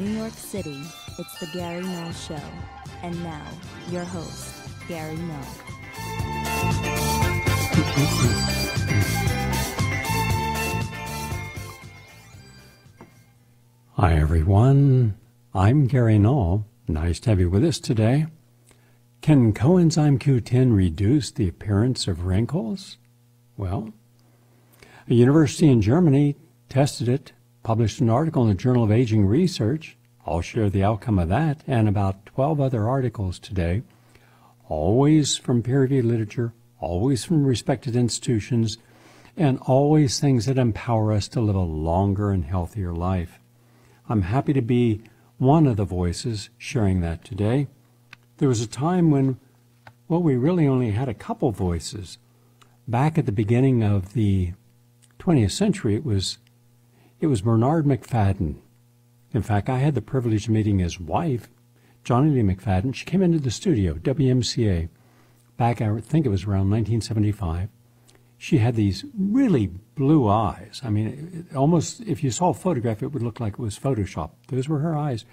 New York City, it's the Gary Null Show. And now, your host, Gary Null. Hi, everyone. I'm Gary Null. Nice to have you with us today. Can coenzyme Q10 reduce the appearance of wrinkles? Well, a university in Germany tested it, published an article in the Journal of Aging Research. I'll share the outcome of that and about 12 other articles today, always from peer reviewed literature, always from respected institutions, and always things that empower us to live a longer and healthier life. I'm happy to be one of the voices sharing that today. There was a time when, well, we really only had a couple voices. Back at the beginning of the 20th century, it was it was Bernard Macfadden. In fact, I had the privilege of meeting his wife, Johnnie Lee Macfadden. She came into the studio, WMCA, back, I think it was around 1975. She had these really blue eyes. I mean, almost, if you saw a photograph, it would look like it was Photoshop. Those were her eyes.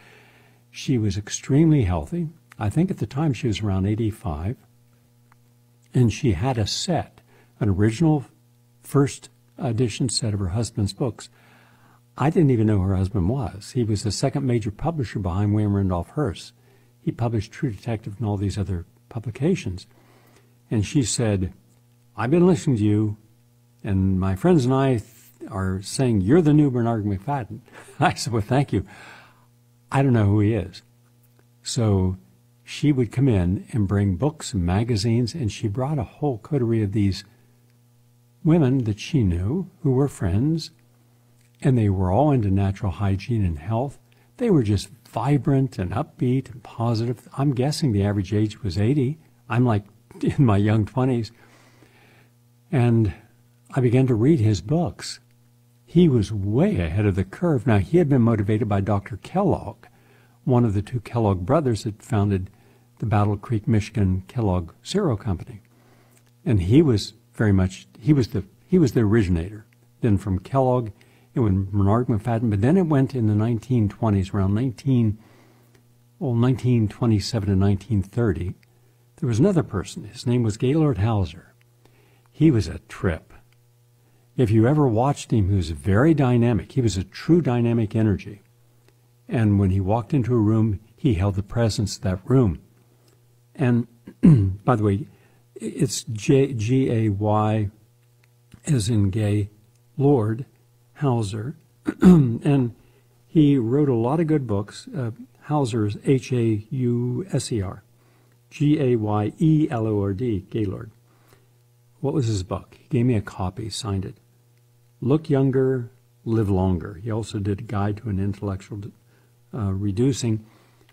She was extremely healthy. I think at the time she was around 85. And she had a set, an original first edition set of her husband's books. I didn't even know her husband was. He was the second major publisher behind William Randolph Hearst. He published True Detective and all these other publications. And she said, I've been listening to you, and my friends and I are saying you're the new Bernard Macfadden. I said, Well, thank you. I don't know who he is. So she would come in and bring books and magazines, and she brought a whole coterie of these women that she knew who were friends, and they were all into natural hygiene and health. They were just vibrant and upbeat and positive. I'm guessing the average age was 80. I'm like in my young 20s. And I began to read his books. He was way ahead of the curve. Now, he had been motivated by Dr. Kellogg, one of the two Kellogg brothers that founded the Battle Creek, Michigan Kellogg Cereal Company. And he was very much, he was the, he was the originator. Then from Kellogg, it went Bernard Macfadden, but then it went in the 1920s, around 19, well, 1927 to 1930. There was another person. His name was Gaylord Hauser. He was a trip. If you ever watched him, he was very dynamic. He was a true dynamic energy. And when he walked into a room, he held the presence of that room. And by the way, it's J G A Y as in gay Lord Hauser. and he wrote a lot of good books. Uh, Hauser is H A U S E R. G A Y E L O R D, Gaylord. What was his book? He gave me a copy, signed it. Look Younger, Live Longer. He also did a guide to an intellectual uh, reducing.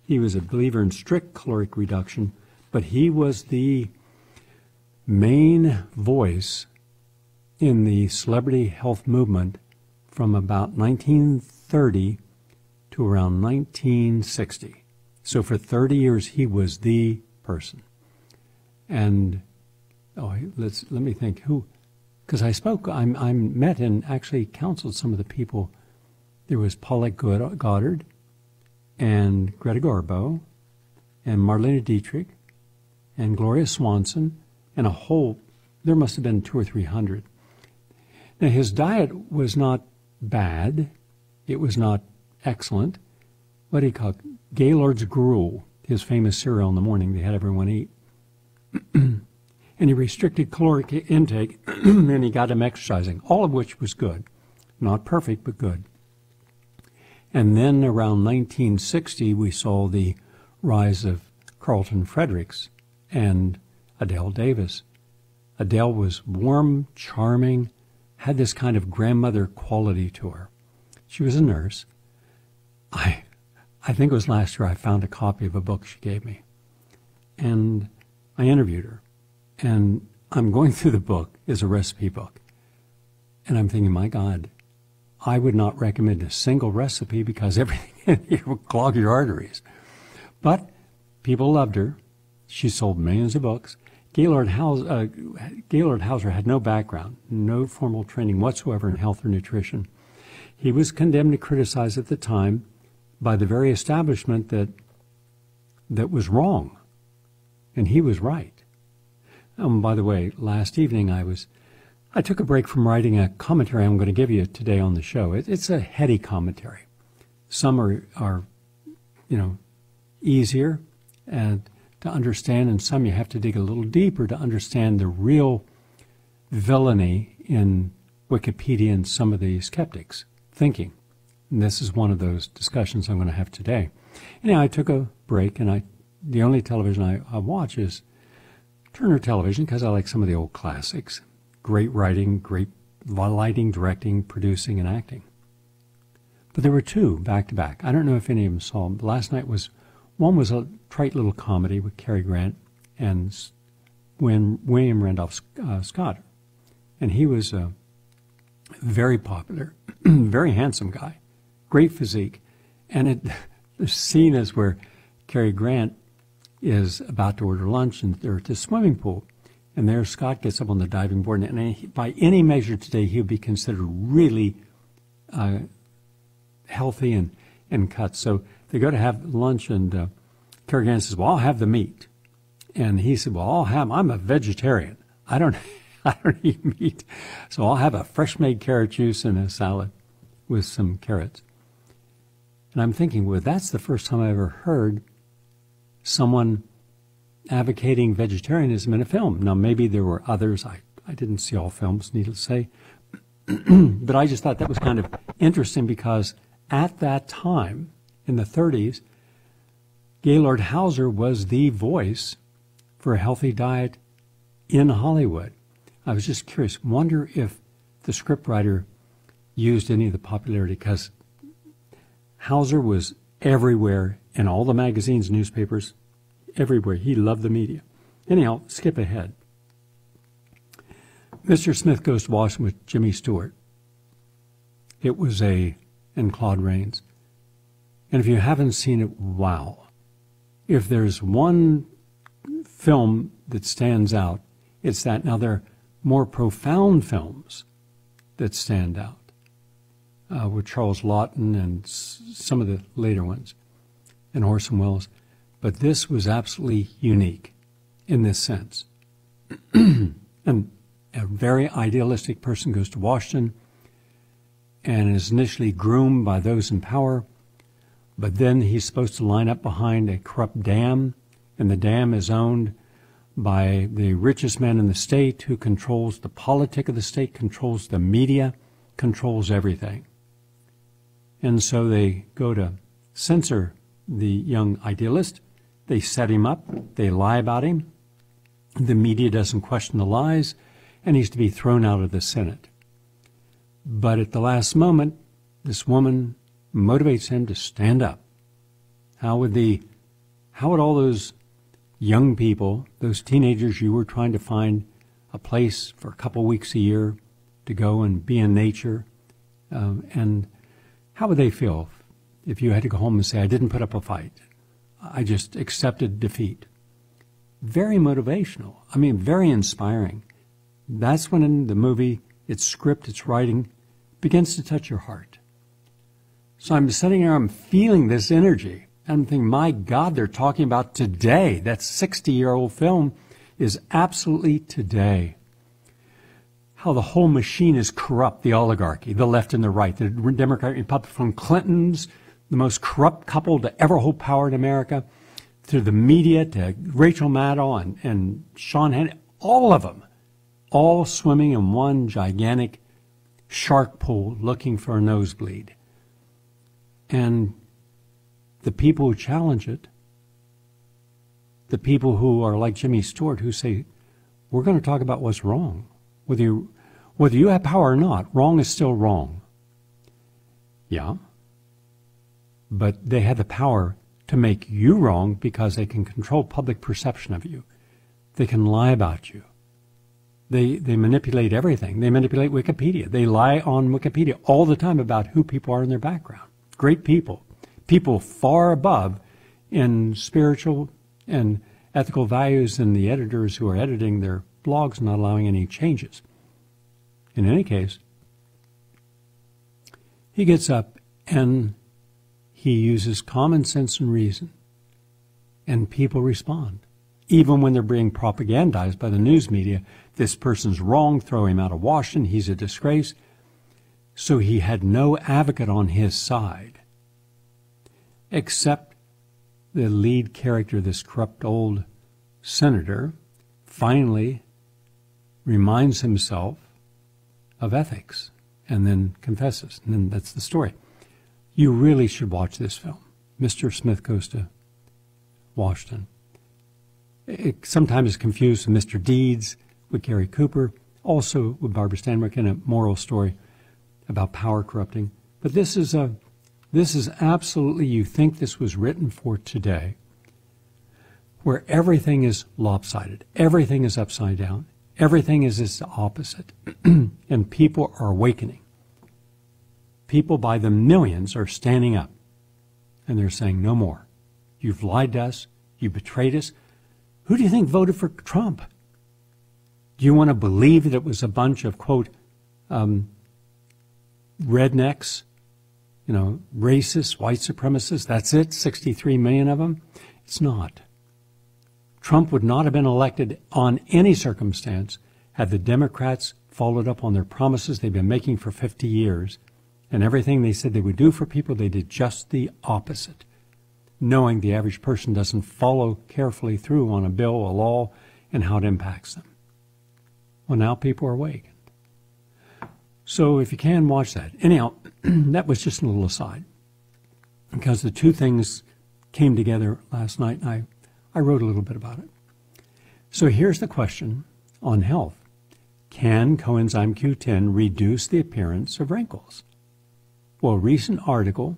He was a believer in strict caloric reduction, but he was the main voice in the celebrity health movement from about 1930 to around 1960. So for 30 years, he was the person. And oh, let's let me think who, because I spoke, I'm I'm met and actually counseled some of the people. There was Paulette Goddard, and Greta Garbo, and Marlene Dietrich, and Gloria Swanson, and a whole. There must have been two or three hundred. Now his diet was not bad, it was not excellent. What do you call? Gaylord's gruel, his famous cereal in the morning they had everyone eat. and he restricted caloric intake and he got him exercising, all of which was good. Not perfect, but good. And then around 1960, we saw the rise of Carlton Fredericks and Adelle Davis. Adele was warm, charming, had this kind of grandmother quality to her. She was a nurse. I, I think it was last year I found a copy of a book she gave me. And I interviewed her. And I'm going through the book is a recipe book. And I'm thinking, my God, I would not recommend a single recipe because everything in here will clog your arteries. But people loved her. She sold millions of books. Gaylord, uh, Gaylord Hauser had no background, no formal training whatsoever in health or nutrition. He was condemned to criticize at the time, by the very establishment that that was wrong, and he was right. Um, by the way, last evening I was I took a break from writing a commentary I'm going to give you today on the show. It, it's a heady commentary. Some are, are, you know, easier and to understand, and some you have to dig a little deeper to understand the real villainy in Wikipedia and some of the skeptics' thinking. And this is one of those discussions I'm going to have today. Anyhow, I took a break, and I the only television I, I watch is Turner Television because I like some of the old classics. Great writing, great lighting, directing, producing, and acting. But there were two back to back. I don't know if any of them saw them. Last night was one was a trite little comedy with Cary Grant and when William Randolph uh, Scott, and he was a very popular, very handsome guy, great physique, and it the scene is where Cary Grant is about to order lunch and they're at the swimming pool. And there Scott gets up on the diving board, and by any measure today, he would be considered really uh, healthy and, and cut. So they go to have lunch, and uh, Grant says, "Well, I'll have the meat," and he said, "Well, I'll have. I'm a vegetarian. I don't, I don't eat meat, so I'll have a fresh-made carrot juice and a salad with some carrots." And I'm thinking, well, that's the first time I ever heard someone advocating vegetarianism in a film. Now, maybe there were others. I, I didn't see all films, needless to say. but I just thought that was kind of interesting because at that time, in the 30s, Gaylord Hauser was the voice for a healthy diet in Hollywood. I was just curious, wonder if the scriptwriter used any of the popularity because Hauser was everywhere in all the magazines, newspapers, everywhere. He loved the media. Anyhow, skip ahead. Mr. Smith Goes to Washington with Jimmy Stewart. It was a, and Claude Rains. And if you haven't seen it, wow. If there's one film that stands out, it's that. Now, there are more profound films that stand out uh, with Charles Laughton and some of the later ones, and Orson Welles. But this was absolutely unique in this sense. and a very idealistic person goes to Washington and is initially groomed by those in power, but then he's supposed to line up behind a corrupt dam, and the dam is owned by the richest man in the state who controls the politic of the state, controls the media, controls everything. And so they go to censor the young idealist. They set him up. They lie about him. The media doesn't question the lies, and he's to be thrown out of the Senate. But at the last moment, this woman motivates him to stand up. How would the, how would all those young people, those teenagers you were trying to find a place for a couple weeks a year to go and be in nature, um, and how would they feel if you had to go home and say, I didn't put up a fight? I just accepted defeat. Very motivational. I mean, very inspiring. That's when in the movie, its script, its writing, begins to touch your heart. So I'm sitting here, I'm feeling this energy. And I'm thinking, my God, they're talking about today. That 60 year old film is absolutely today how the whole machine is corrupt, the oligarchy, the left and the right, the Democrat Republican, from Clinton's, the most corrupt couple to ever hold power in America, to the media, to Rachel Maddow and, and Sean Hannity, all of them, all swimming in one gigantic shark pool looking for a nosebleed. And the people who challenge it, the people who are like Jimmy Stewart who say, we're going to talk about what's wrong. Whether you, whether you have power or not, wrong is still wrong. Yeah. But they have the power to make you wrong because they can control public perception of you. They can lie about you. They, they manipulate everything. They manipulate Wikipedia. They lie on Wikipedia all the time about who people are in their background. Great people. People far above in spiritual and ethical values than the editors who are editing their blogs not allowing any changes. In any case, he gets up and he uses common sense and reason, and people respond. Even when they're being propagandized by the news media, this person's wrong, throw him out of Washington, he's a disgrace. So he had no advocate on his side, except the lead character, this corrupt old senator, finally reminds himself of ethics and then confesses. And then that's the story. You really should watch this film. Mr. Smith Goes to Washington. It sometimes is confused with Mr. Deeds with Gary Cooper, also with Barbara Stanwyck in a moral story about power corrupting. But this is a this is absolutely you think this was written for today where everything is lopsided, everything is upside down, everything is its opposite, and people are awakening. People by the millions are standing up and they're saying, no more. You've lied to us. You betrayed us. Who do you think voted for Trump? Do you want to believe that it was a bunch of, quote, um, rednecks, you know, racists, white supremacists? That's it? 63 million of them? It's not. Trump would not have been elected on any circumstance had the Democrats followed up on their promises they've been making for 50 years. And everything they said they would do for people, they did just the opposite, knowing the average person doesn't follow carefully through on a bill, a law, and how it impacts them. Well, now people are awakened. So if you can, watch that. Anyhow, that was just a little aside because the two things came together last night, and I I wrote a little bit about it. So here's the question on health Can coenzyme Q10 reduce the appearance of wrinkles? Well, a recent article,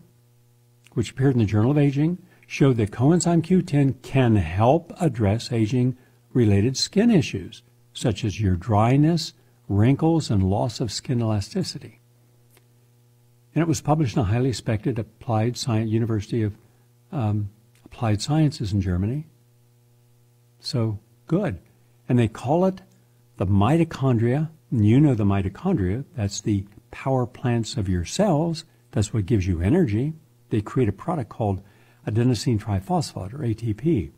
which appeared in the Journal of Aging, showed that coenzyme Q10 can help address aging related skin issues, such as your dryness, wrinkles, and loss of skin elasticity. And it was published in a highly respected applied science University of um, Applied Sciences in Germany so good. And they call it the mitochondria. You know the mitochondria, that's the power plants of your cells. That's what gives you energy. They create a product called adenosine triphosphate or ATP.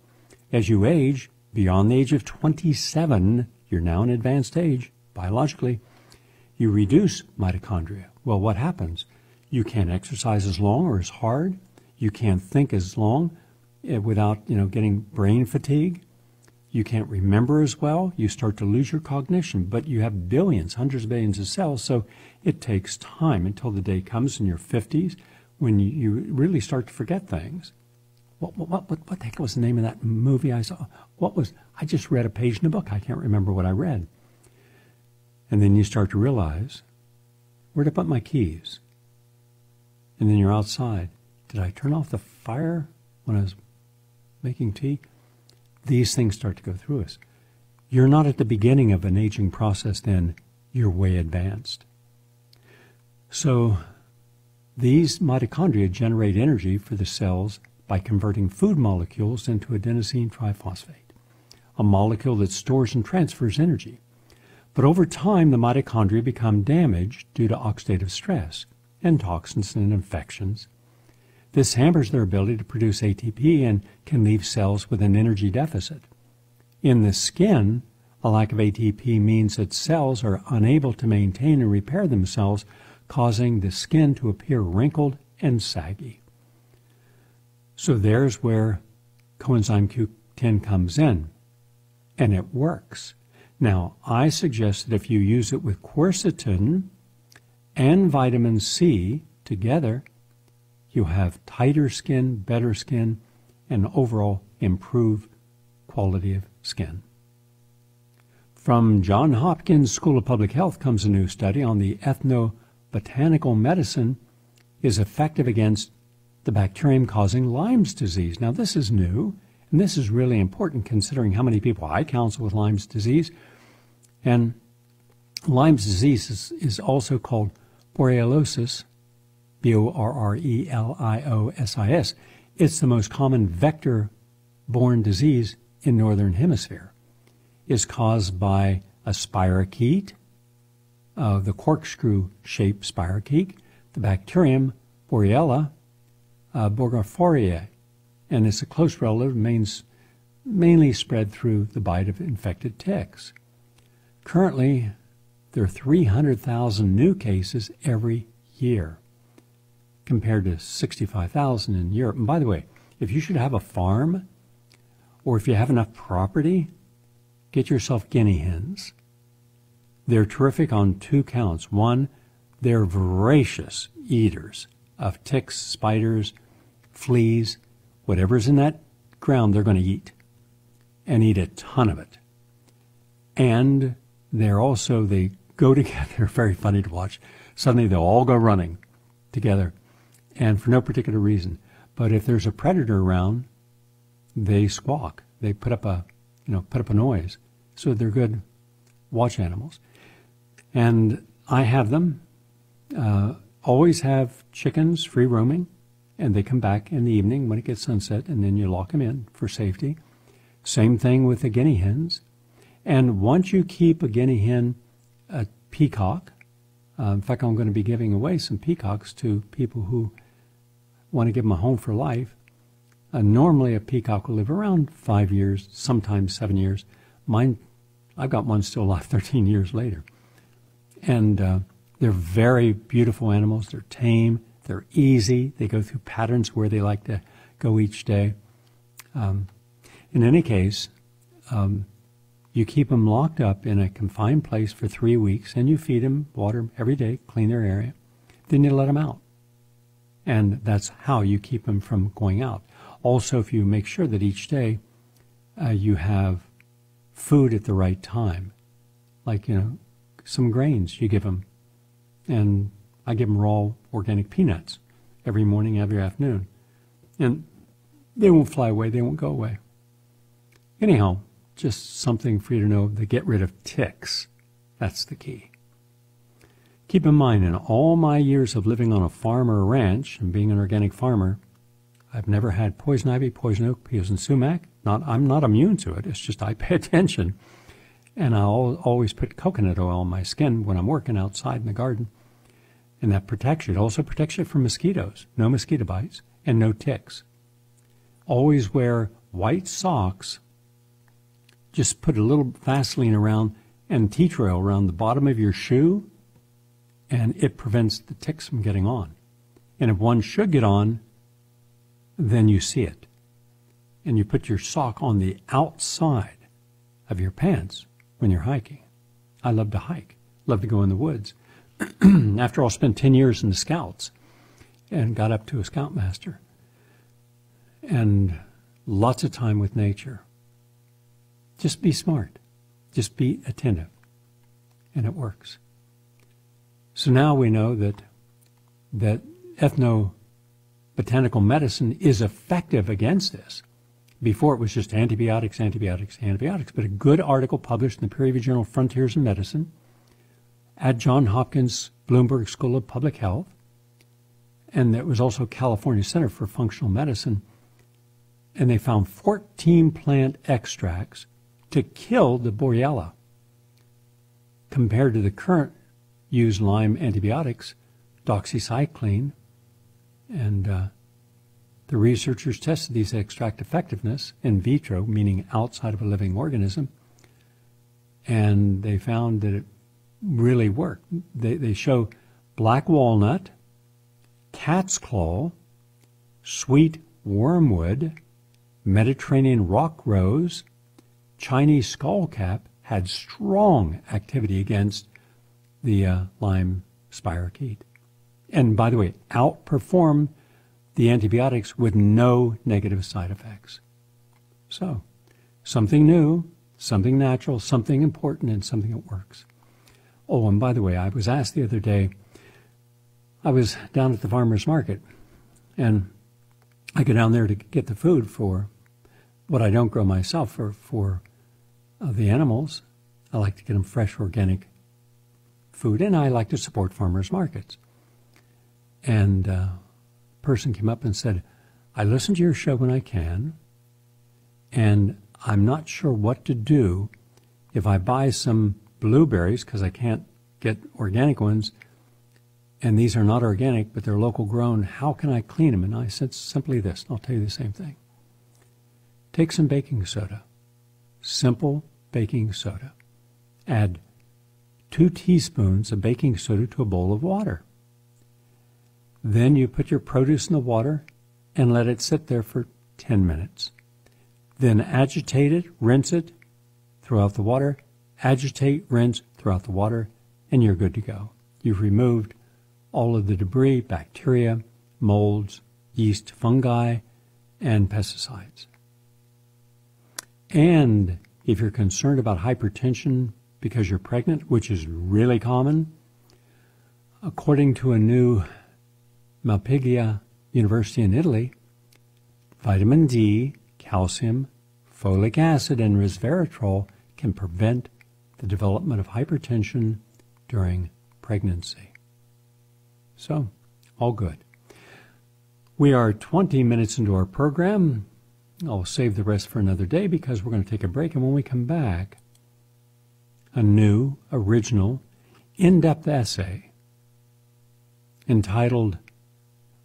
As you age, beyond the age of 27, you're now in advanced age, biologically, you reduce mitochondria. Well, what happens? You can't exercise as long or as hard. You can't think as long eh, without, you know, getting brain fatigue. You can't remember as well. You start to lose your cognition, but you have billions, hundreds of billions of cells. So it takes time until the day comes in your 50s when you, really start to forget things. What, what, what, what the heck was the name of that movie I saw? What was, I just read a page in a book. I can't remember what I read. And then you start to realize, where'd I put my keys? And then you're outside. Did I turn off the fire when I was making tea? these things start to go through us. You're not at the beginning of an aging process, then you're way advanced. So these mitochondria generate energy for the cells by converting food molecules into adenosine triphosphate, a molecule that stores and transfers energy. But over time, the mitochondria become damaged due to oxidative stress and toxins and infections this hampers their ability to produce ATP and can leave cells with an energy deficit. In the skin, a lack of ATP means that cells are unable to maintain and repair themselves, causing the skin to appear wrinkled and saggy. So there's where coenzyme Q10 comes in, and it works. Now, I suggest that if you use it with quercetin and vitamin C together, you have tighter skin, better skin, and overall improved quality of skin. From Johns Hopkins School of Public Health comes a new study on the ethnobotanical medicine is effective against the bacterium causing Lyme's disease. Now, this is new, and this is really important considering how many people I counsel with Lyme's disease. And Lyme's disease is, is also called borreliosis B O R R E L I O S I S. It's the most common vector borne disease in northern hemisphere. Is caused by a spirochete, uh, the corkscrew shaped spirochete, the bacterium Borrelia, uh, and it's a close relative, means mainly spread through the bite of infected ticks. Currently, there are 300,000 new cases every year compared to 65,000 in Europe. And by the way, if you should have a farm or if you have enough property, get yourself guinea hens. They're terrific on two counts. One, they're voracious eaters of ticks, spiders, fleas, whatever's in that ground, they're going to eat and eat a ton of it. And they're also, they go together, very funny to watch. Suddenly they'll all go running together and for no particular reason. But if there's a predator around, they squawk. They put up a, you know, put up a noise. So they're good watch animals. And I have them. Uh, always have chickens free roaming, and they come back in the evening when it gets sunset, and then you lock them in for safety. Same thing with the guinea hens. And once you keep a guinea hen, a peacock, uh, in fact, I'm going to be giving away some peacocks to people who want to give them a home for life. Uh, normally, a peacock will live around five years, sometimes seven years. Mine, I've got one still alive 13 years later. And uh, they're very beautiful animals. They're tame. They're easy. They go through patterns where they like to go each day. Um, in any case, um, you keep them locked up in a confined place for three weeks and you feed them, water them every day, clean their area. Then you let them out. And that's how you keep them from going out. Also, if you make sure that each day uh, you have food at the right time, like, you know, some grains you give them. And I give them raw organic peanuts every morning, every afternoon. And they won't fly away, they won't go away. Anyhow, just something for you to know to get rid of ticks. That's the key. Keep in mind, in all my years of living on a farm or a ranch and being an organic farmer, I've never had poison ivy, poison oak, poison sumac. Not, I'm not immune to it. It's just I pay attention. And I'll always put coconut oil on my skin when I'm working outside in the garden. And that protects you. It also protects you from mosquitoes. No mosquito bites and no ticks. Always wear white socks just put a little Vaseline around and tea tree oil around the bottom of your shoe, and it prevents the ticks from getting on. And if one should get on, then you see it. And you put your sock on the outside of your pants when you're hiking. I love to hike, love to go in the woods. After all, spent 10 years in the scouts and got up to a scoutmaster. And lots of time with nature. Just be smart. Just be attentive. And it works. So now we know that that ethnobotanical medicine is effective against this. Before it was just antibiotics, antibiotics, antibiotics. But a good article published in the peer reviewed journal Frontiers in Medicine at John Hopkins Bloomberg School of Public Health, and there was also California Center for Functional Medicine, and they found 14 plant extracts to kill the Borrelia. Compared to the current used Lyme antibiotics, doxycycline, and uh, the researchers tested these extract effectiveness in vitro, meaning outside of a living organism, and they found that it really worked. They, they show black walnut, cat's claw, sweet wormwood, Mediterranean rock rose, Chinese skullcap had strong activity against the uh, Lyme spirochete. And by the way, outperformed the antibiotics with no negative side effects. So, something new, something natural, something important, and something that works. Oh, and by the way, I was asked the other day, I was down at the farmer's market, and I go down there to get the food for what I don't grow myself for, for of the animals. I like to get them fresh, organic food, and I like to support farmers markets. And uh, a person came up and said, I listen to your show when I can, and I'm not sure what to do if I buy some blueberries because I can't get organic ones, and these are not organic, but they're local grown. How can I clean them? And I said simply this, and I'll tell you the same thing. Take some baking soda, simple baking soda. Add two teaspoons of baking soda to a bowl of water. Then you put your produce in the water and let it sit there for 10 minutes. Then agitate it, rinse it throughout the water, agitate, rinse throughout the water, and you're good to go. You've removed all of the debris, bacteria, molds, yeast, fungi, and pesticides. And if you're concerned about hypertension because you're pregnant, which is really common, according to a new Malpiglia University in Italy, vitamin D, calcium, folic acid, and resveratrol can prevent the development of hypertension during pregnancy. So, all good. We are 20 minutes into our program. I'll save the rest for another day because we're going to take a break. And when we come back, a new, original, in depth essay entitled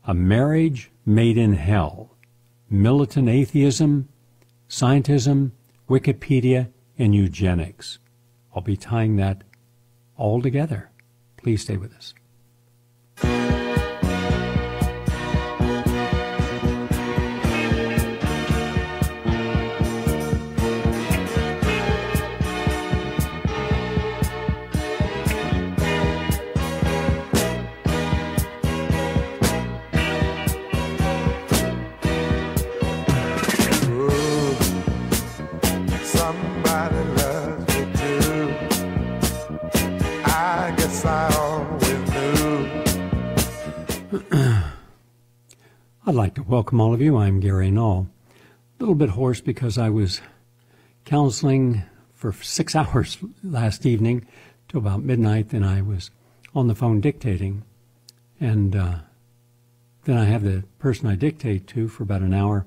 A Marriage Made in Hell Militant Atheism, Scientism, Wikipedia, and Eugenics. I'll be tying that all together. Please stay with us. Welcome all of you. I'm Gary Null. A little bit hoarse because I was counseling for six hours last evening till about midnight. Then I was on the phone dictating. And uh, then I have the person I dictate to for about an hour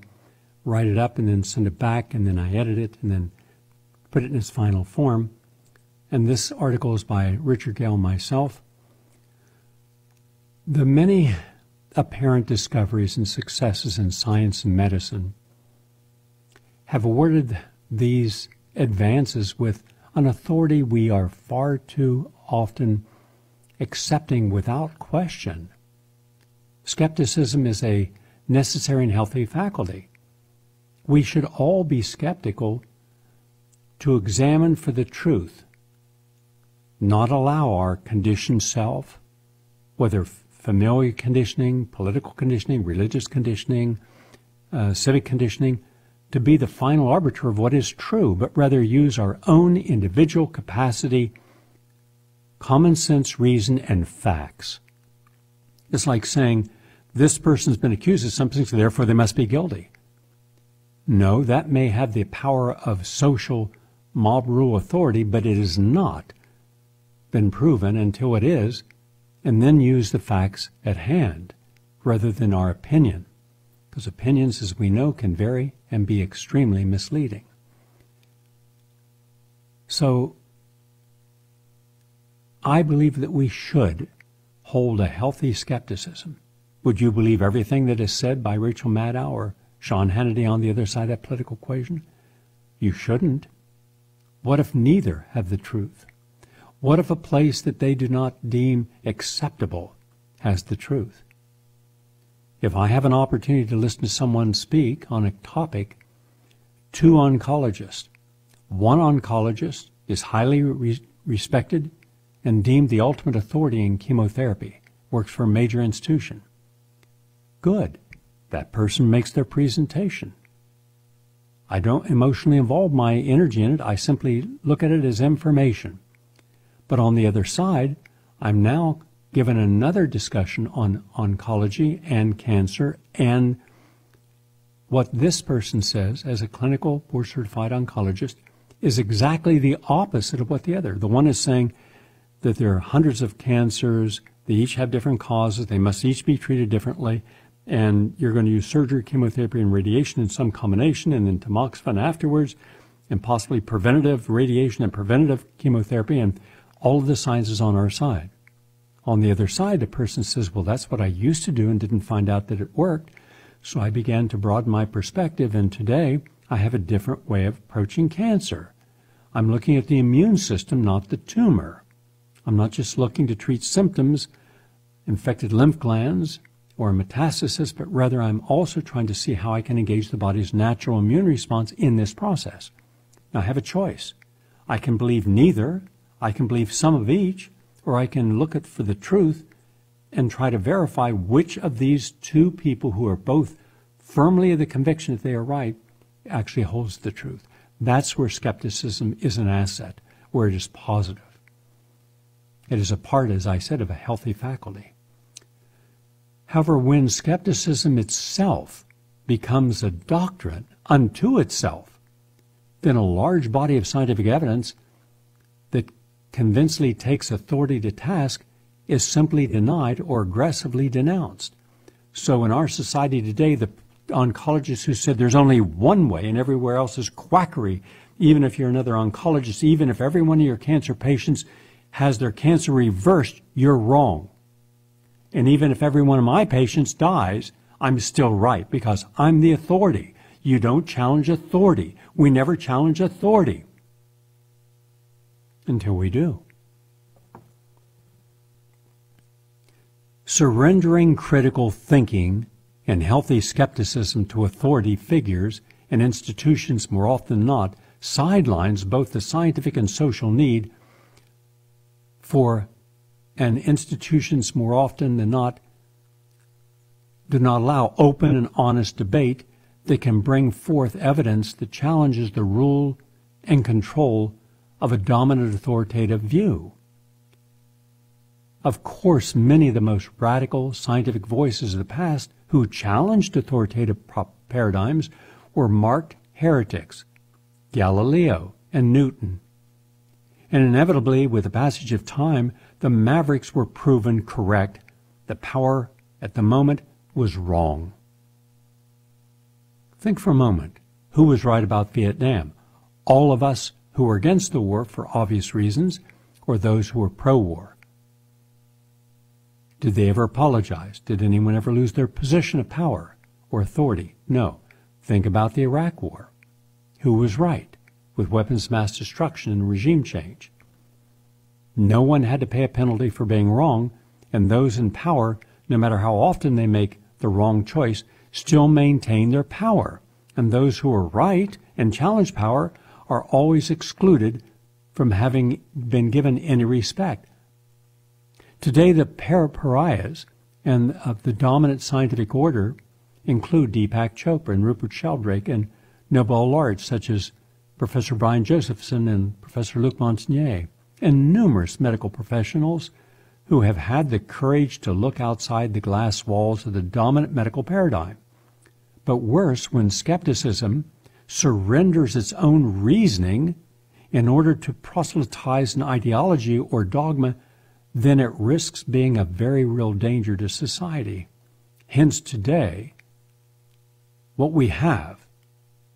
write it up and then send it back. And then I edit it and then put it in its final form. And this article is by Richard Gale myself. The many apparent discoveries and successes in science and medicine have awarded these advances with an authority we are far too often accepting without question. Skepticism is a necessary and healthy faculty. We should all be skeptical to examine for the truth, not allow our conditioned self, whether familial conditioning, political conditioning, religious conditioning, uh, civic conditioning, to be the final arbiter of what is true, but rather use our own individual capacity, common sense, reason, and facts. It's like saying, this person's been accused of something, so therefore they must be guilty. No, that may have the power of social mob rule authority, but it has not been proven until it is and then use the facts at hand rather than our opinion, because opinions, as we know, can vary and be extremely misleading. So, I believe that we should hold a healthy skepticism. Would you believe everything that is said by Rachel Maddow or Sean Hannity on the other side of that political equation? You shouldn't. What if neither have the truth? What if a place that they do not deem acceptable has the truth? If I have an opportunity to listen to someone speak on a topic, two oncologists, one oncologist is highly re- respected and deemed the ultimate authority in chemotherapy, works for a major institution. Good. That person makes their presentation. I don't emotionally involve my energy in it. I simply look at it as information. But on the other side, I'm now given another discussion on oncology and cancer and what this person says as a clinical board certified oncologist is exactly the opposite of what the other. The one is saying that there are hundreds of cancers, they each have different causes, they must each be treated differently, and you're going to use surgery, chemotherapy, and radiation in some combination, and then tamoxifen afterwards, and possibly preventative radiation and preventative chemotherapy, and all of the science is on our side. On the other side, the person says, Well, that's what I used to do and didn't find out that it worked. So I began to broaden my perspective, and today I have a different way of approaching cancer. I'm looking at the immune system, not the tumor. I'm not just looking to treat symptoms, infected lymph glands, or metastasis, but rather I'm also trying to see how I can engage the body's natural immune response in this process. Now I have a choice. I can believe neither, I can believe some of each, or I can look at for the truth and try to verify which of these two people who are both firmly of the conviction that they are right actually holds the truth. That's where skepticism is an asset, where it is positive. It is a part, as I said, of a healthy faculty. However, when skepticism itself becomes a doctrine unto itself, then a large body of scientific evidence convincingly takes authority to task is simply denied or aggressively denounced. So in our society today, the oncologists who said there's only one way and everywhere else is quackery, even if you're another oncologist, even if every one of your cancer patients has their cancer reversed, you're wrong. And even if every one of my patients dies, I'm still right because I'm the authority. You don't challenge authority. We never challenge authority until we do. Surrendering critical thinking and healthy skepticism to authority figures and institutions more often than not sidelines both the scientific and social need for and institutions more often than not do not allow open and honest debate that can bring forth evidence that challenges the rule and control of a dominant authoritative view. Of course, many of the most radical scientific voices of the past who challenged authoritative paradigms were marked heretics, Galileo and Newton. And inevitably, with the passage of time, the mavericks were proven correct. The power at the moment was wrong. Think for a moment who was right about Vietnam? All of us who were against the war for obvious reasons, or those who were pro war? Did they ever apologize? Did anyone ever lose their position of power or authority? No. Think about the Iraq War. Who was right with weapons of mass destruction and regime change? No one had to pay a penalty for being wrong, and those in power, no matter how often they make the wrong choice, still maintain their power. And those who are right and challenge power are always excluded from having been given any respect. Today, the pariahs and of the dominant scientific order include Deepak Chopra and Rupert Sheldrake and Nobel laureates such as Professor Brian Josephson and Professor Luc Montagnier, and numerous medical professionals who have had the courage to look outside the glass walls of the dominant medical paradigm. But worse, when skepticism surrenders its own reasoning in order to proselytize an ideology or dogma then it risks being a very real danger to society. Hence, today, what we have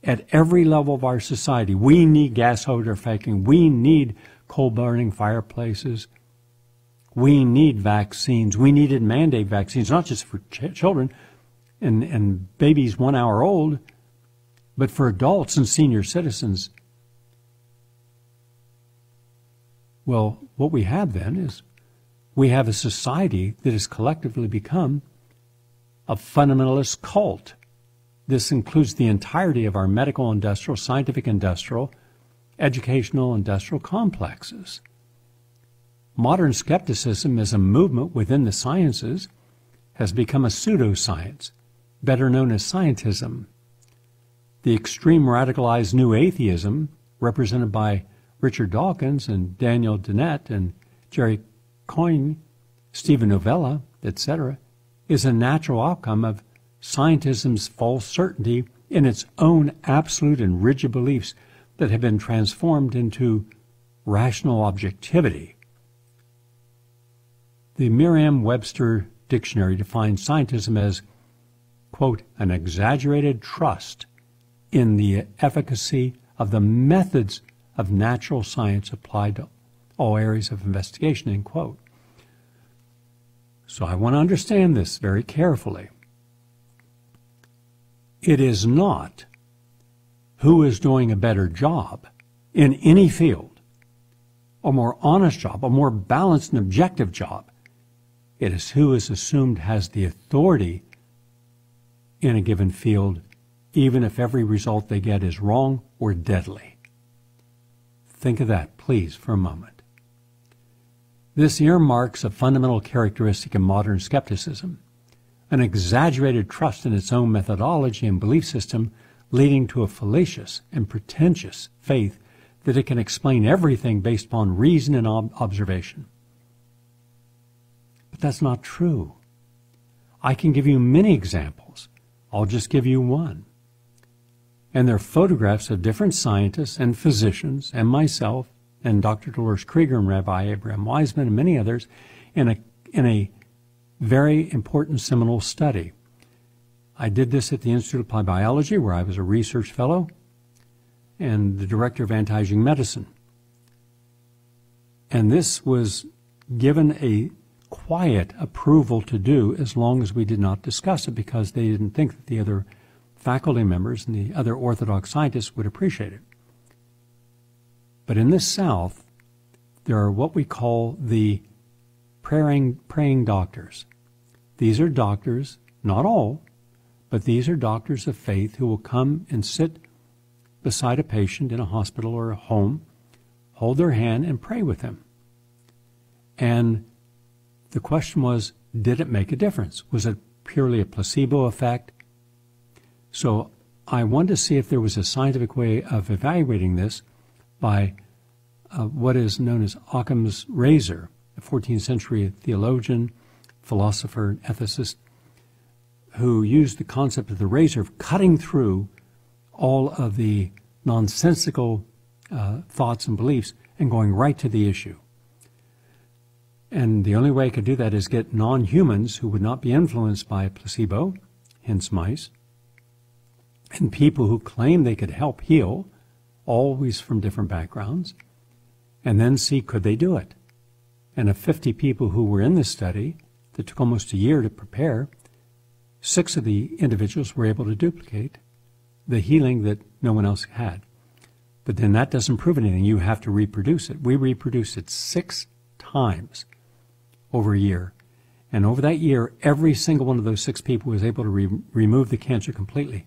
at every level of our society, we need gas holder faking, we need coal burning fireplaces, we need vaccines, we needed mandate vaccines, not just for ch- children and, and babies one hour old, but for adults and senior citizens. Well, what we have then is we have a society that has collectively become a fundamentalist cult. This includes the entirety of our medical, industrial, scientific, industrial, educational, industrial complexes. Modern skepticism as a movement within the sciences has become a pseudoscience, better known as scientism. The extreme radicalized new atheism, represented by Richard Dawkins and Daniel Dennett and Jerry Coyne, Steven Novella, etc., is a natural outcome of scientism's false certainty in its own absolute and rigid beliefs that have been transformed into rational objectivity. The Merriam Webster Dictionary defines scientism as, quote, an exaggerated trust in the efficacy of the methods of natural science applied to all areas of investigation, end quote. So I want to understand this very carefully. It is not who is doing a better job in any field, a more honest job, a more balanced and objective job. It is who is assumed has the authority in a given field, even if every result they get is wrong or deadly. Think of that, please, for a moment. This earmarks a fundamental characteristic of modern skepticism, an exaggerated trust in its own methodology and belief system, leading to a fallacious and pretentious faith that it can explain everything based upon reason and ob- observation. But that's not true. I can give you many examples. I'll just give you one. And they're photographs of different scientists and physicians and myself and Dr. Dolores Krieger and Rabbi Abraham Weizmann and many others in a, in a very important seminal study. I did this at the Institute of Applied Biology, where I was a research fellow and the director of anti-aging medicine. And this was given a quiet approval to do as long as we did not discuss it because they didn't think that the other faculty members and the other Orthodox scientists would appreciate it. But in the South, there are what we call the praying, praying doctors. These are doctors, not all, but these are doctors of faith who will come and sit beside a patient in a hospital or a home, hold their hand, and pray with them. And the question was did it make a difference? Was it purely a placebo effect? So I wanted to see if there was a scientific way of evaluating this by uh, what is known as Occam's razor, a 14th century theologian, philosopher, ethicist, who used the concept of the razor of cutting through all of the nonsensical uh, thoughts and beliefs and going right to the issue. And the only way I could do that is get non humans who would not be influenced by placebo, hence mice, and people who claim they could help heal, always from different backgrounds, and then see could they do it. And of 50 people who were in this study that took almost a year to prepare, six of the individuals were able to duplicate the healing that no one else had. But then that doesn't prove anything. You have to reproduce it. We reproduced it six times over a year. And over that year, every single one of those six people was able to re- remove the cancer completely.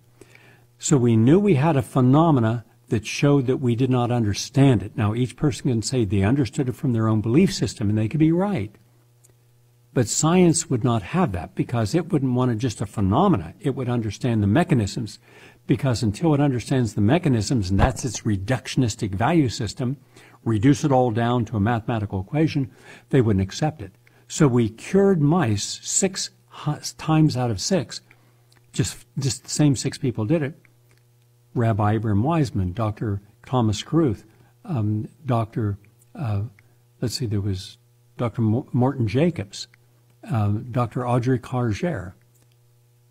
So we knew we had a phenomena that showed that we did not understand it. Now, each person can say they understood it from their own belief system, and they could be right. But science would not have that because it wouldn't want it just a phenomena. It would understand the mechanisms because until it understands the mechanisms, and that's its reductionistic value system, reduce it all down to a mathematical equation, they wouldn't accept it. So we cured mice six times out of six. Just, just the same six people did it. Rabbi Abraham Weizmann, Dr. Thomas Kruth, um, Dr. Uh, let's see, there was Dr. Morton Jacobs, uh, Dr. Audrey Cargere,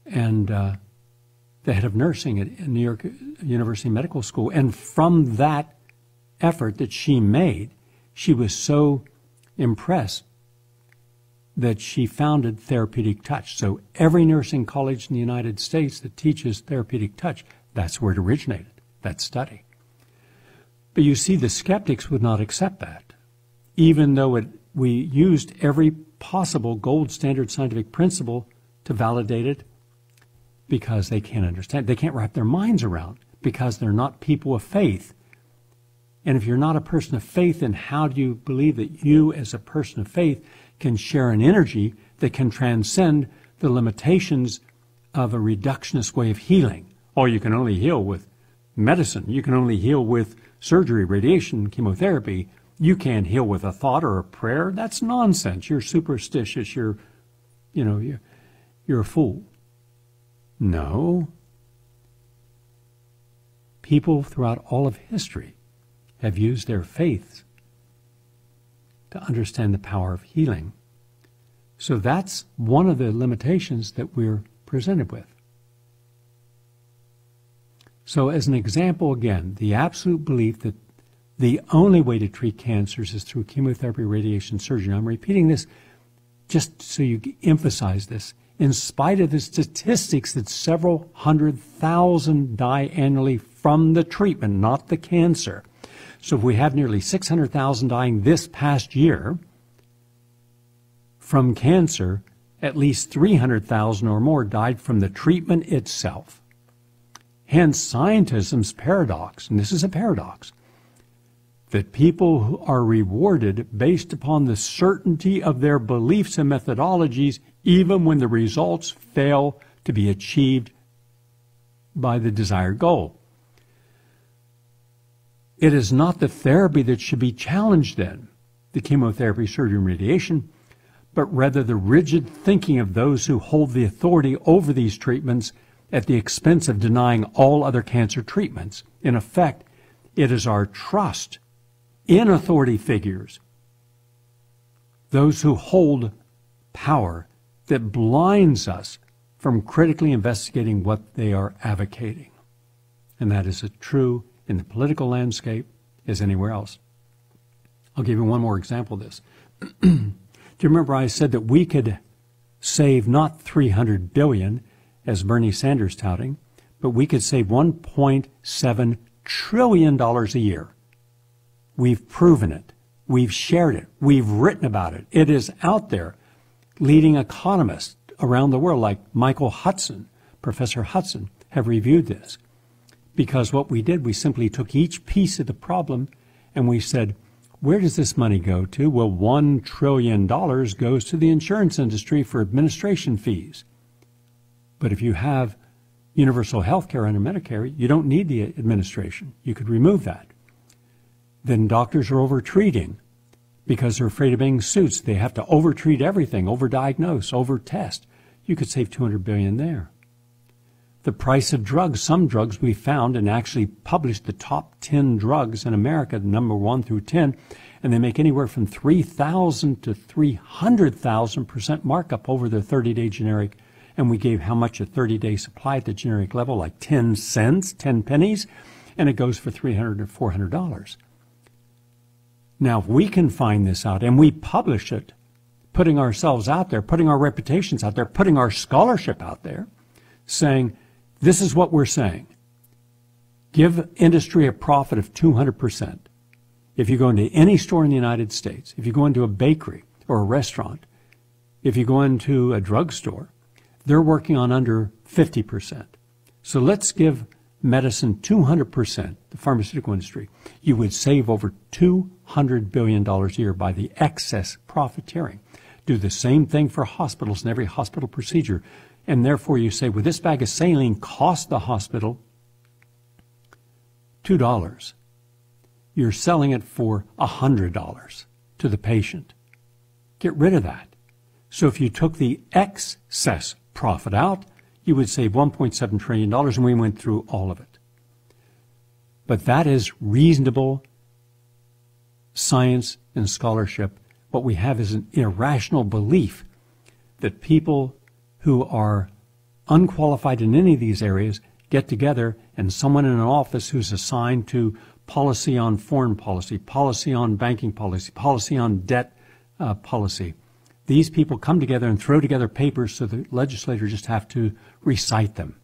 and uh, the head of nursing at New York University Medical School. And from that effort that she made, she was so impressed that she founded Therapeutic Touch. So every nursing college in the United States that teaches Therapeutic Touch that's where it originated, that study. But you see, the skeptics would not accept that, even though it, we used every possible gold standard scientific principle to validate it because they can't understand. They can't wrap their minds around because they're not people of faith. And if you're not a person of faith, then how do you believe that you, as a person of faith, can share an energy that can transcend the limitations of a reductionist way of healing? Oh, you can only heal with medicine. You can only heal with surgery, radiation, chemotherapy. You can't heal with a thought or a prayer. That's nonsense. You're superstitious. You're, you know, you're, you're a fool. No. People throughout all of history have used their faith to understand the power of healing. So that's one of the limitations that we're presented with. So, as an example, again, the absolute belief that the only way to treat cancers is through chemotherapy, radiation, surgery. I'm repeating this just so you emphasize this, in spite of the statistics that several hundred thousand die annually from the treatment, not the cancer. So if we have nearly 600,000 dying this past year from cancer, at least 300,000 or more died from the treatment itself. Hence, scientism's paradox, and this is a paradox, that people who are rewarded based upon the certainty of their beliefs and methodologies, even when the results fail to be achieved by the desired goal. It is not the therapy that should be challenged then, the chemotherapy, surgery, and radiation, but rather the rigid thinking of those who hold the authority over these treatments at the expense of denying all other cancer treatments. In effect, it is our trust in authority figures, those who hold power, that blinds us from critically investigating what they are advocating. And that is as true in the political landscape as anywhere else. I'll give you one more example of this. Do you remember I said that we could save not 300 billion as Bernie Sanders touting, but we could save 1.7 trillion dollars a year We've proven it. We've shared it. We've written about it. It is out there. Leading economists around the world, like Michael Hudson, Professor Hudson, have reviewed this. Because what we did, we simply took each piece of the problem and we said, where does this money go to? Well, $1 trillion goes to the insurance industry for administration fees. But if you have universal health care under Medicare, you don't need the administration. You could remove that then doctors are overtreating because they're afraid of being sued. They have to overtreat everything, overdiagnose, overtest. You could save 200 billion there. The price of drugs, some drugs we found and actually published the top 10 drugs in America, number 1 through 10, and they make anywhere from 3,000 to 300,000% markup over their 30-day generic. And we gave how much a 30-day supply at the generic level, like 10 cents, 10 pennies, and it goes for 300 or $400. Now, if we can find this out and we publish it, putting ourselves out there, putting our reputations out there, putting our scholarship out there, saying, this is what we're saying. Give industry a profit of 200%. If you go into any store in the United States, if you go into a bakery or a restaurant, if you go into a drugstore, they're working on under 50%. So let's give medicine 200%, the pharmaceutical industry. You would save over 2 $100 billion a year by the excess profiteering. Do the same thing for hospitals and every hospital procedure. And therefore you say, well, this bag of saline cost the hospital $2. You're selling it for $100 to the patient. Get rid of that. So if you took the excess profit out, you would save $1.7 trillion, and we went through all of it. But that is reasonable science and scholarship, what we have is an irrational belief that people who are unqualified in any of these areas get together and someone in an office who's assigned to policy on foreign policy, policy on banking policy, policy on debt uh, policy. These people come together and throw together papers so the legislators just have to recite them,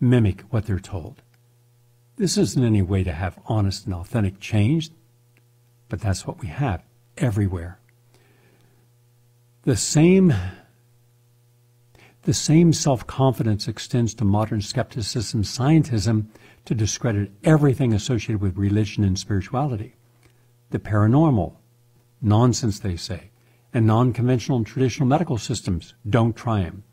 mimic what they're told. This isn't any way to have honest and authentic change. But that's what we have everywhere. The same the same self-confidence extends to modern skepticism, scientism, to discredit everything associated with religion and spirituality. The paranormal, nonsense they say, and non-conventional and traditional medical systems, don't try them.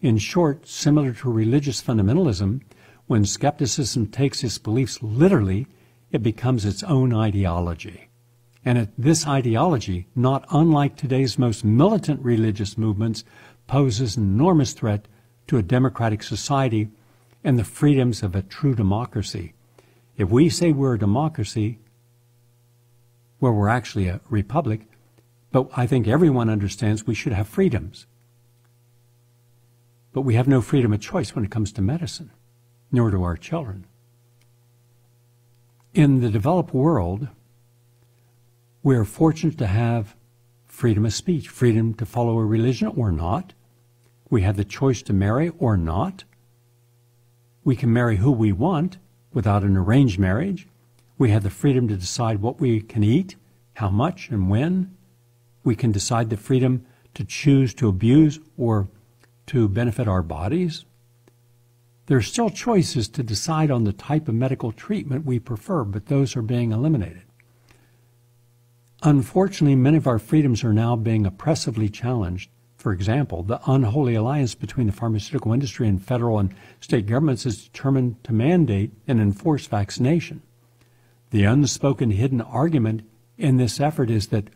In short, similar to religious fundamentalism, when skepticism takes its beliefs literally, it becomes its own ideology. And this ideology, not unlike today's most militant religious movements, poses an enormous threat to a democratic society and the freedoms of a true democracy. If we say we're a democracy, where we're actually a republic, but I think everyone understands we should have freedoms. But we have no freedom of choice when it comes to medicine, nor do our children. In the developed world, we are fortunate to have freedom of speech, freedom to follow a religion or not. We have the choice to marry or not. We can marry who we want without an arranged marriage. We have the freedom to decide what we can eat, how much, and when. We can decide the freedom to choose to abuse or to benefit our bodies. There are still choices to decide on the type of medical treatment we prefer, but those are being eliminated. Unfortunately, many of our freedoms are now being oppressively challenged. For example, the unholy alliance between the pharmaceutical industry and federal and state governments is determined to mandate and enforce vaccination. The unspoken hidden argument in this effort is that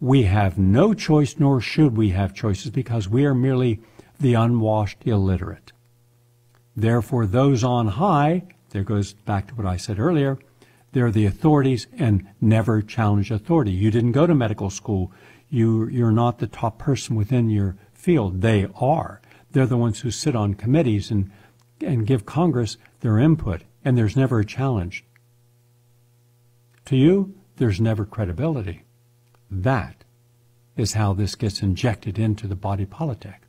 we have no choice, nor should we have choices, because we are merely the unwashed illiterate. Therefore, those on high, there goes back to what I said earlier, they're the authorities and never challenge authority. You didn't go to medical school. You, you're not the top person within your field. They are. They're the ones who sit on committees and, and give Congress their input, and there's never a challenge. To you, there's never credibility. That is how this gets injected into the body politic.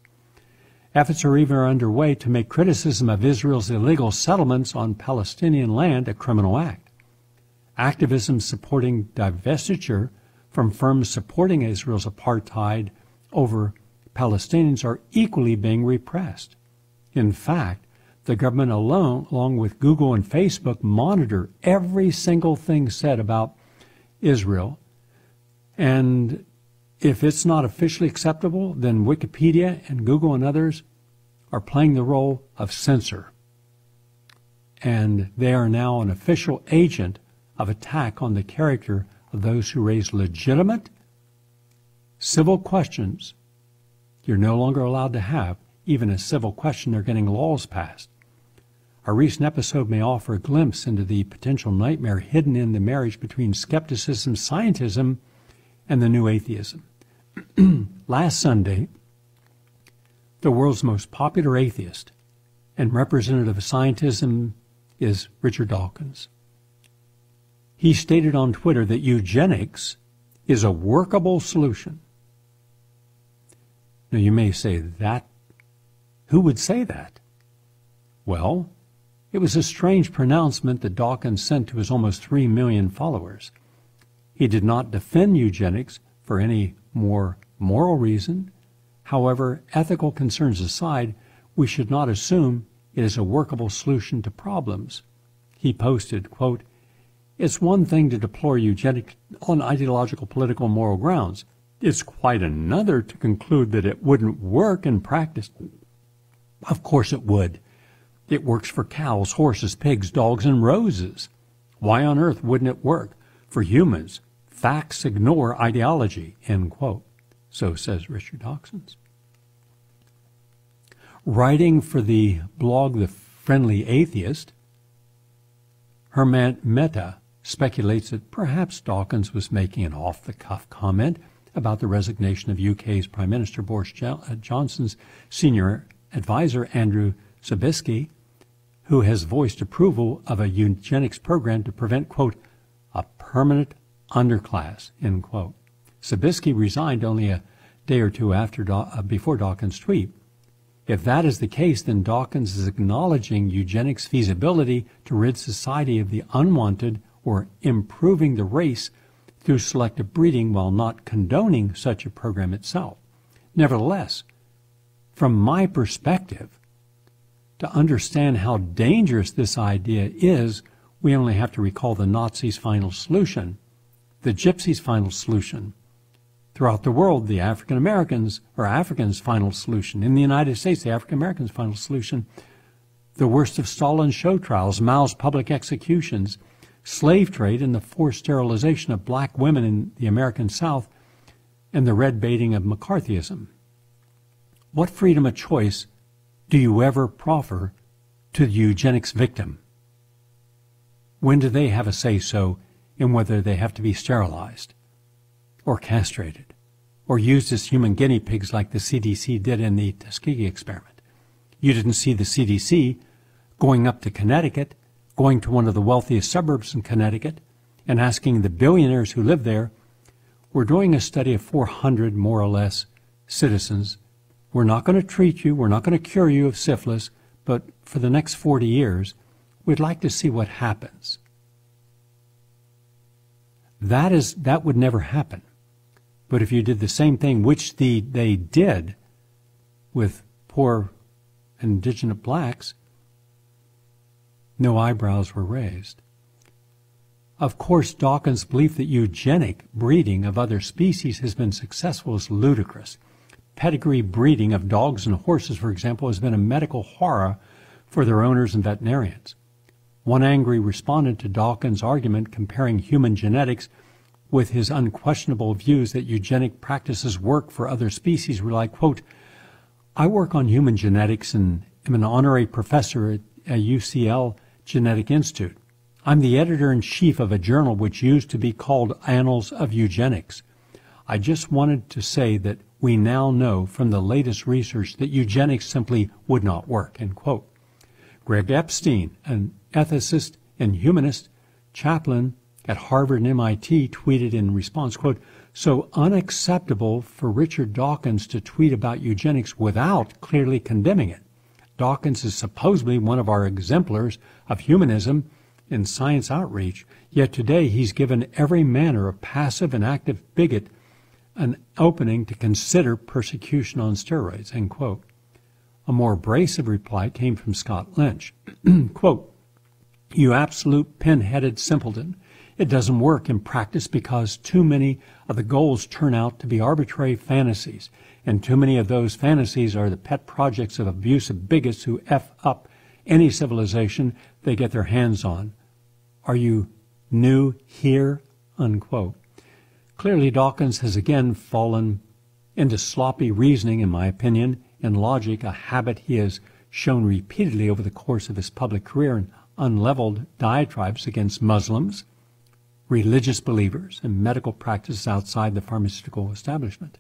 Efforts are even underway to make criticism of Israel's illegal settlements on Palestinian land a criminal act. Activism supporting divestiture from firms supporting Israel's apartheid over Palestinians are equally being repressed. In fact, the government alone, along with Google and Facebook, monitor every single thing said about Israel. And if it's not officially acceptable, then Wikipedia and Google and others are playing the role of censor. And they are now an official agent of attack on the character of those who raise legitimate civil questions. You're no longer allowed to have even a civil question. They're getting laws passed. Our recent episode may offer a glimpse into the potential nightmare hidden in the marriage between skepticism, scientism, and the new atheism. Last Sunday, the world's most popular atheist and representative of scientism is Richard Dawkins. He stated on Twitter that eugenics is a workable solution. Now you may say that, who would say that? Well, it was a strange pronouncement that Dawkins sent to his almost three million followers. He did not defend eugenics for any more moral reason. However, ethical concerns aside, we should not assume it is a workable solution to problems. He posted, quote, It's one thing to deplore eugenics on ideological, political, moral grounds. It's quite another to conclude that it wouldn't work in practice. Of course it would. It works for cows, horses, pigs, dogs, and roses. Why on earth wouldn't it work for humans? Facts ignore ideology, end quote. So says Richard Dawkins. Writing for the blog The Friendly Atheist, Hemant Mehta speculates that perhaps Dawkins was making an off the cuff comment about the resignation of UK's Prime Minister Boris uh, Johnson's senior advisor, Andrew Sabisky, who has voiced approval of a eugenics program to prevent, quote, a permanent underclass, end quote. Sabisky resigned only a day or two after uh, before Dawkins' tweet. If that is the case, then Dawkins is acknowledging eugenics' feasibility to rid society of the unwanted or improving the race through selective breeding while not condoning such a program itself. Nevertheless, from my perspective, to understand how dangerous this idea is, we only have to recall the Nazis' final solution, the Gypsies' final solution. Throughout the world, the African Americans or Africans' final solution. In the United States, the African Americans' final solution. The worst of Stalin's show trials, Mao's public executions, slave trade, and the forced sterilization of black women in the American South, and the red baiting of McCarthyism. What freedom of choice do you ever proffer to the eugenics victim? When do they have a say so in whether they have to be sterilized or castrated or used as human guinea pigs like the CDC did in the Tuskegee experiment? You didn't see the CDC going up to Connecticut, going to one of the wealthiest suburbs in Connecticut, and asking the billionaires who live there, we're doing a study of 400 more or less citizens. We're not going to treat you, we're not going to cure you of syphilis, but for the next 40 years, we'd like to see what happens. That is that would never happen. But if you did the same thing, which the, they did with poor indigenous blacks, no eyebrows were raised. Of course, Dawkins' belief that eugenic breeding of other species has been successful is ludicrous. Pedigree breeding of dogs and horses, for example, has been a medical horror for their owners and veterinarians. One angry respondent to Dawkins' argument comparing human genetics with his unquestionable views that eugenic practices work for other species were like, quote, I work on human genetics and am an honorary professor at a UCL Genetic Institute. I'm the editor in chief of a journal which used to be called Annals of Eugenics. I just wanted to say that we now know from the latest research that eugenics simply would not work. End quote. Greg Epstein, an ethicist and humanist chaplain at Harvard and MIT, tweeted in response, quote, so unacceptable for Richard Dawkins to tweet about eugenics without clearly condemning it. Dawkins is supposedly one of our exemplars of humanism in science outreach, yet today he's given every manner of passive and active bigot an opening to consider persecution on steroids. End quote. A more abrasive reply came from Scott Lynch. quote, you absolute pin-headed simpleton. It doesn't work in practice because too many of the goals turn out to be arbitrary fantasies, and too many of those fantasies are the pet projects of abusive bigots who F up any civilization they get their hands on. Are you new here? Unquote. Clearly, Dawkins has again fallen into sloppy reasoning, in my opinion, and logic, a habit he has shown repeatedly over the course of his public career in unleveled diatribes against Muslims, religious believers, and medical practices outside the pharmaceutical establishment.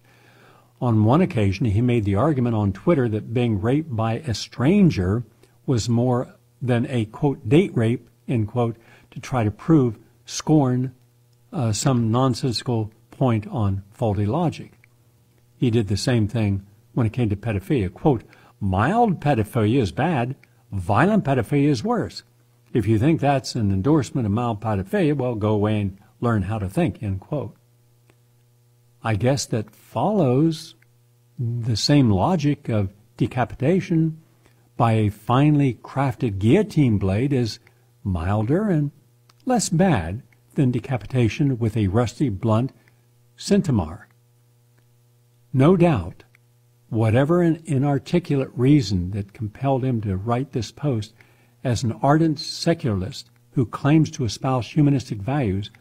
On one occasion, he made the argument on Twitter that being raped by a stranger was more than a quote date rape end quote to try to prove scorn uh, some nonsensical point on faulty logic. He did the same thing when it came to pedophilia. Quote, mild pedophilia is bad, violent pedophilia is worse. If you think that's an endorsement of mild pedophilia, well, go away and learn how to think, end quote. I guess that follows the same logic of decapitation by a finely crafted guillotine blade is milder and less bad than decapitation with a rusty, blunt centimar. No doubt, whatever an inarticulate reason that compelled him to write this post, as an ardent secularist who claims to espouse humanistic values,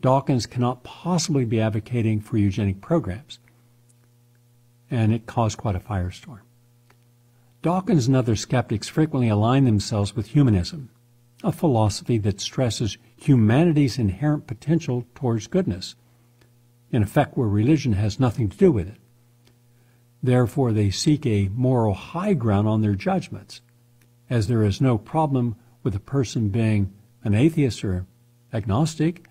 Dawkins cannot possibly be advocating for eugenic programs. And it caused quite a firestorm. Dawkins and other skeptics frequently align themselves with humanism, a philosophy that stresses humanity's inherent potential towards goodness, in effect, where religion has nothing to do with it. Therefore, they seek a moral high ground on their judgments as there is no problem with a person being an atheist or agnostic,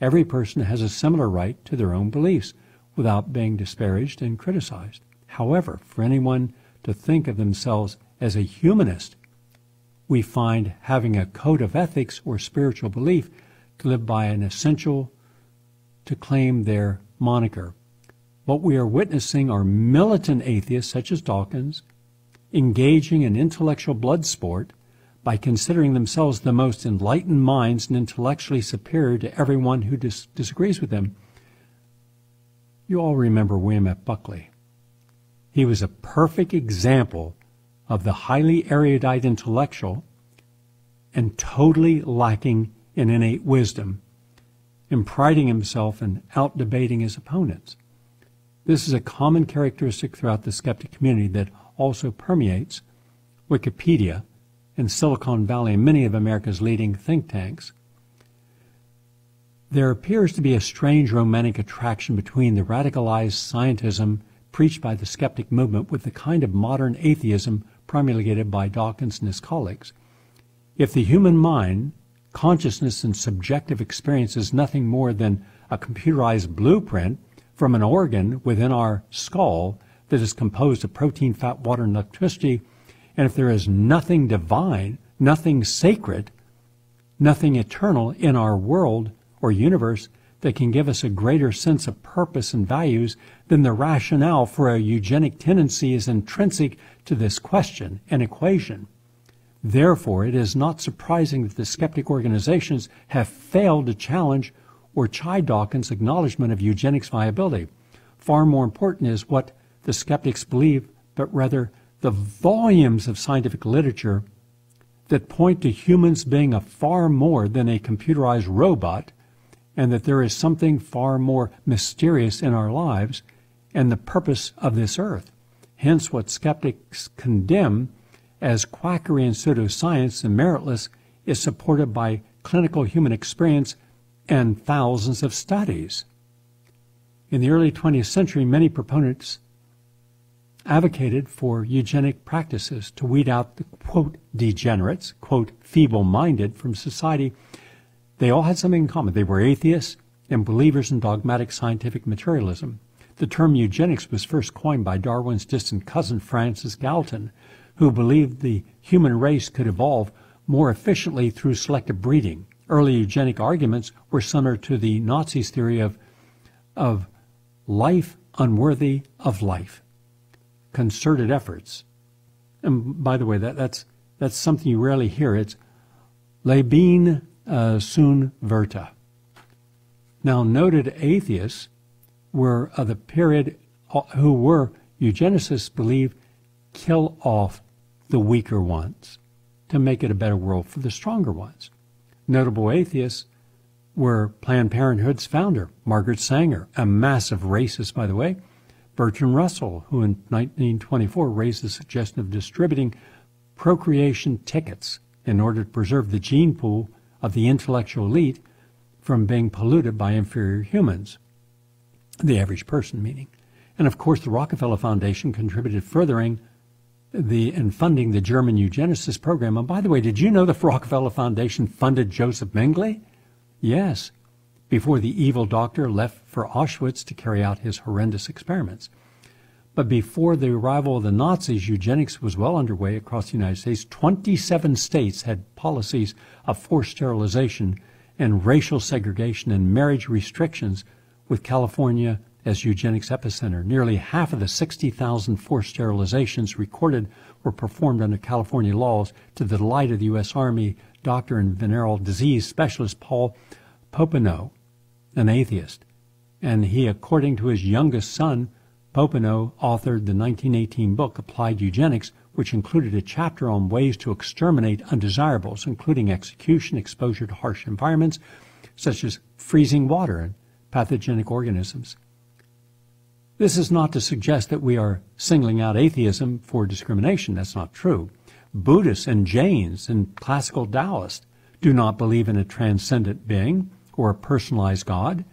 every person has a similar right to their own beliefs without being disparaged and criticized. However, for anyone to think of themselves as a humanist, we find having a code of ethics or spiritual belief to live by an essential to claim their moniker. What we are witnessing are militant atheists such as Dawkins, engaging in intellectual blood sport by considering themselves the most enlightened minds and intellectually superior to everyone who dis- disagrees with them. You all remember William F. Buckley. He was a perfect example of the highly erudite intellectual and totally lacking in innate wisdom, in priding himself and out debating his opponents. This is a common characteristic throughout the skeptic community that also permeates Wikipedia and Silicon Valley and many of America's leading think tanks. There appears to be a strange romantic attraction between the radicalized scientism preached by the skeptic movement with the kind of modern atheism promulgated by Dawkins and his colleagues. If the human mind, consciousness, and subjective experience is nothing more than a computerized blueprint from an organ within our skull that is composed of protein, fat, water, and electricity. And if there is nothing divine, nothing sacred, nothing eternal in our world or universe that can give us a greater sense of purpose and values, then the rationale for a eugenic tendency is intrinsic to this question and equation. Therefore, it is not surprising that the skeptic organizations have failed to challenge or chide Dawkins' acknowledgement of eugenics viability. Far more important is what the skeptics believe, but rather the volumes of scientific literature that point to humans being a far more than a computerized robot and that there is something far more mysterious in our lives and the purpose of this earth. Hence, what skeptics condemn as quackery and pseudoscience and meritless is supported by clinical human experience and thousands of studies. In the early 20th century, many proponents advocated for eugenic practices to weed out the quote degenerates, quote feeble minded from society. They all had something in common. They were atheists and believers in dogmatic scientific materialism. The term eugenics was first coined by Darwin's distant cousin Francis Galton, who believed the human race could evolve more efficiently through selective breeding. Early eugenic arguments were similar to the Nazis' theory of, of life unworthy of life, concerted efforts. And by the way, that, that's, that's something you rarely hear. It's Leben uh, sunt verta. Now, noted atheists were of the period uh, who were eugenicists believe, kill off the weaker ones to make it a better world for the stronger ones. Notable atheists were Planned Parenthood's founder, Margaret Sanger, a massive racist, by the way, Bertrand Russell, who in 1924 raised the suggestion of distributing procreation tickets in order to preserve the gene pool of the intellectual elite from being polluted by inferior humans, the average person meaning. And of course, the Rockefeller Foundation contributed furthering the and funding the German eugenicist program. And by the way, did you know the Rockefeller Foundation funded Joseph Mengele? Yes, before the evil doctor left for Auschwitz to carry out his horrendous experiments. But before the arrival of the Nazis, eugenics was well underway across the United States. 27 states had policies of forced sterilization and racial segregation and marriage restrictions, with California as eugenics epicenter. Nearly half of the 60,000 forced sterilizations recorded were performed under California laws to the delight of the U.S. Army doctor and venereal disease specialist Paul Popenoe, an atheist. And he, according to his youngest son, Popenoe authored the 1918 book Applied Eugenics, which included a chapter on ways to exterminate undesirables, including execution, exposure to harsh environments, such as freezing water and pathogenic organisms. This is not to suggest that we are singling out atheism for discrimination. That's not true. Buddhists and Jains and classical Taoists do not believe in a transcendent being or a personalized God.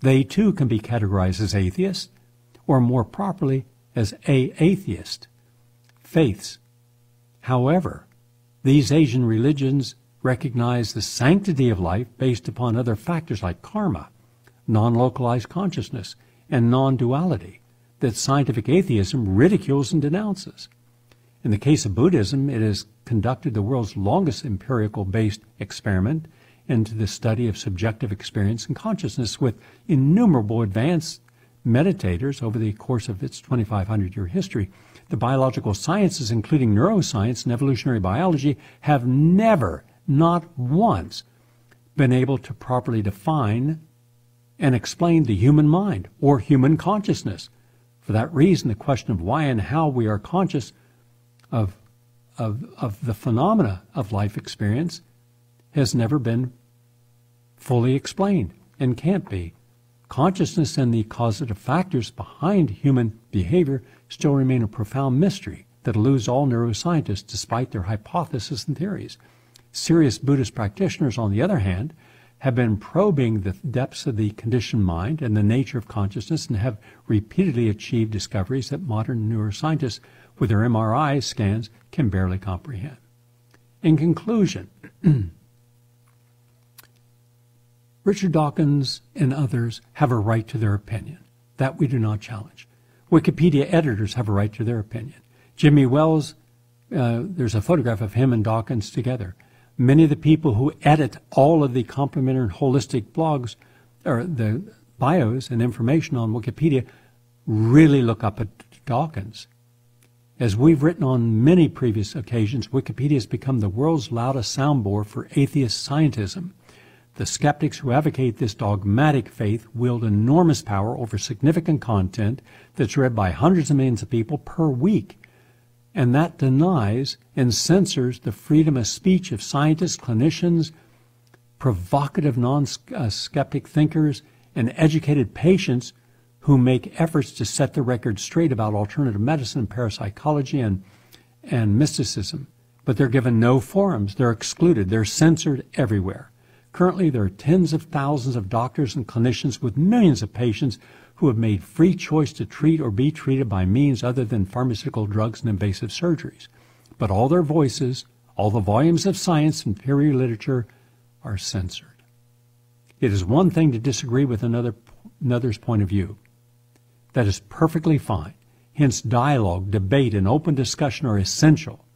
They too can be categorized as atheists, or more properly, as a atheist faiths. However, these Asian religions recognize the sanctity of life based upon other factors like karma, non localized consciousness, and non duality that scientific atheism ridicules and denounces. In the case of Buddhism, it has conducted the world's longest empirical based experiment into the study of subjective experience and consciousness with innumerable advanced meditators over the course of its 2,500 year history. The biological sciences, including neuroscience and evolutionary biology, have never, not once, been able to properly define and explain the human mind or human consciousness. For that reason, the question of why and how we are conscious of, of, of the phenomena of life experience has never been fully explained and can't be. Consciousness and the causative factors behind human behavior still remain a profound mystery that eludes all neuroscientists despite their hypotheses and theories. Serious Buddhist practitioners, on the other hand, have been probing the depths of the conditioned mind and the nature of consciousness and have repeatedly achieved discoveries that modern neuroscientists with their MRI scans can barely comprehend. In conclusion, Richard Dawkins and others have a right to their opinion. That we do not challenge. Wikipedia editors have a right to their opinion. Jimmy Wales, uh, there's a photograph of him and Dawkins together. Many of the people who edit all of the complementary and holistic blogs or the bios and information on Wikipedia really look up at Dawkins. As we've written on many previous occasions, Wikipedia has become the world's loudest soundboard for atheist scientism. The skeptics who advocate this dogmatic faith wield enormous power over significant content that's read by hundreds of millions of people per week. And that denies and censors the freedom of speech of scientists, clinicians, provocative non skeptic thinkers, and educated patients who make efforts to set the record straight about alternative medicine, parapsychology, and, and mysticism. But they're given no forums. They're excluded. They're censored everywhere. Currently, there are tens of thousands of doctors and clinicians with millions of patients who have made free choice to treat or be treated by means other than pharmaceutical drugs and invasive surgeries. But all their voices, all the volumes of science and peer literature are censored. It is one thing to disagree with another, another's point of view. That is perfectly fine. Hence, dialogue, debate, and open discussion are essential.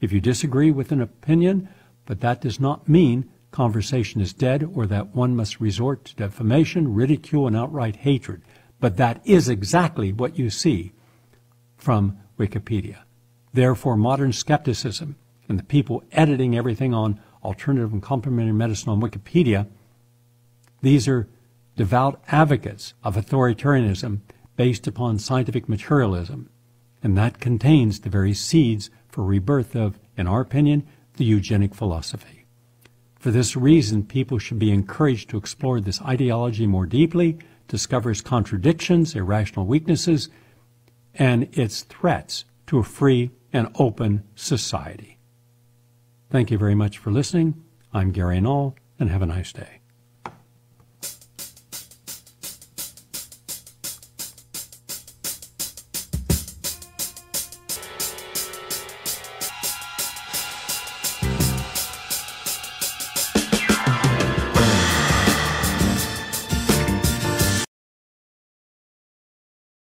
If you disagree with an opinion, but that does not mean conversation is dead or that one must resort to defamation, ridicule, and outright hatred. But that is exactly what you see from Wikipedia. Therefore, modern skepticism and the people editing everything on alternative and complementary medicine on Wikipedia, these are devout advocates of authoritarianism based upon scientific materialism. And that contains the very seeds for rebirth of, in our opinion, the eugenic philosophy. For this reason, people should be encouraged to explore this ideology more deeply, discover its contradictions, irrational weaknesses, and its threats to a free and open society. Thank you very much for listening. I'm Gary Null, and have a nice day.